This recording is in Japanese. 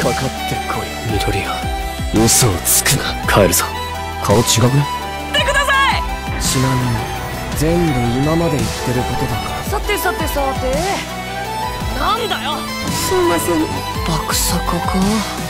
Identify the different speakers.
Speaker 1: かかってこい。緑谷嘘をつくな。帰るぞ顔違くね。
Speaker 2: てください！
Speaker 1: ちなみに全部今まで言ってることだから。
Speaker 2: さてさてさて。なんだよ。
Speaker 3: すいません。爆速か。